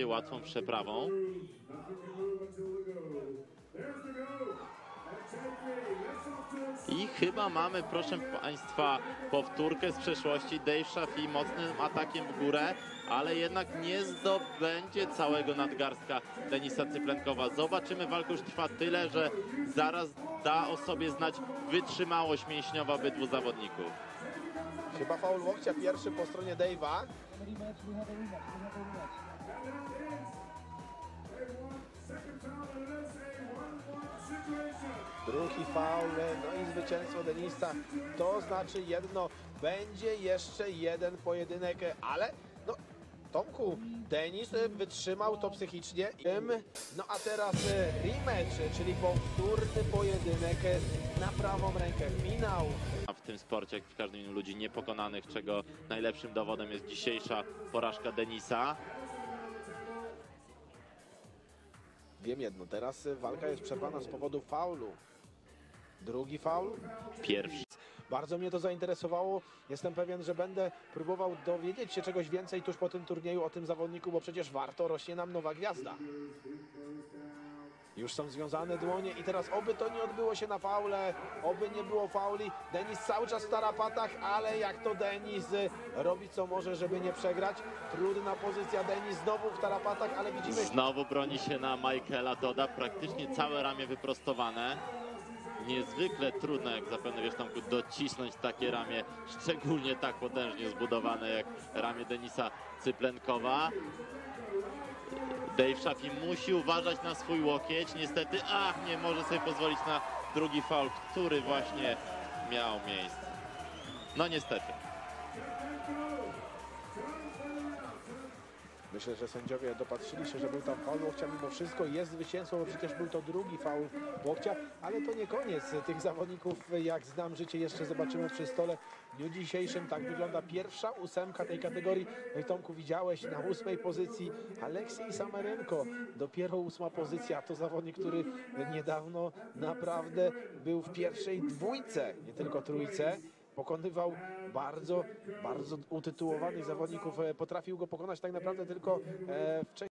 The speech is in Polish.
łatwą przeprawą. I chyba mamy, proszę Państwa, powtórkę z przeszłości. Dave Shafi mocnym atakiem w górę, ale jednak nie zdobędzie całego nadgarstka Denisa Cyplenkowa. Zobaczymy, walka już trwa tyle, że zaraz da o sobie znać wytrzymałość mięśniowa obydwu zawodników. Chyba faul łokcia pierwszy po stronie Dave'a. Drugi faul, no i zwycięstwo Denisa. To znaczy jedno, będzie jeszcze jeden pojedynek, ale no Tomku, Denis wytrzymał to psychicznie. No a teraz rematch, czyli powtórny pojedynek na prawą rękę. Finał. A w tym sporcie, jak w każdym innym ludzi niepokonanych, czego najlepszym dowodem jest dzisiejsza porażka Denisa. Wiem jedno, teraz walka jest przerwana z powodu faulu. Drugi faul. Pierwszy Bardzo mnie to zainteresowało. Jestem pewien, że będę próbował dowiedzieć się czegoś więcej tuż po tym turnieju o tym zawodniku, bo przecież warto, rośnie nam nowa gwiazda. Już są związane dłonie i teraz oby to nie odbyło się na faule, oby nie było fauli. Denis cały czas w tarapatach, ale jak to Denis robi co może, żeby nie przegrać. Trudna pozycja, Denis znowu w tarapatach, ale widzimy Znowu broni się na Michaela Toda, praktycznie całe ramię wyprostowane. Niezwykle trudno, jak zapewne wiesz Tomku, docisnąć takie ramię, szczególnie tak potężnie zbudowane jak ramię Denisa Cyplenkowa. Dave Shafi musi uważać na swój łokieć, niestety, ach, nie może sobie pozwolić na drugi faul, który właśnie miał miejsce. No niestety. Myślę, że sędziowie dopatrzyli się, że był tam faul łokcia. Mimo wszystko jest zwycięstwo, bo przecież był to drugi faul łokcia, ale to nie koniec tych zawodników. Jak znam życie, jeszcze zobaczymy przy stole. W dniu dzisiejszym tak wygląda pierwsza ósemka tej kategorii. No Tomku widziałeś na ósmej pozycji Aleksiej Samarenko. Dopiero ósma pozycja. To zawodnik, który niedawno naprawdę był w pierwszej dwójce, nie tylko trójce pokonywał bardzo, bardzo utytułowanych zawodników. E, Potrafił go pokonać tak naprawdę tylko e, wcześniej.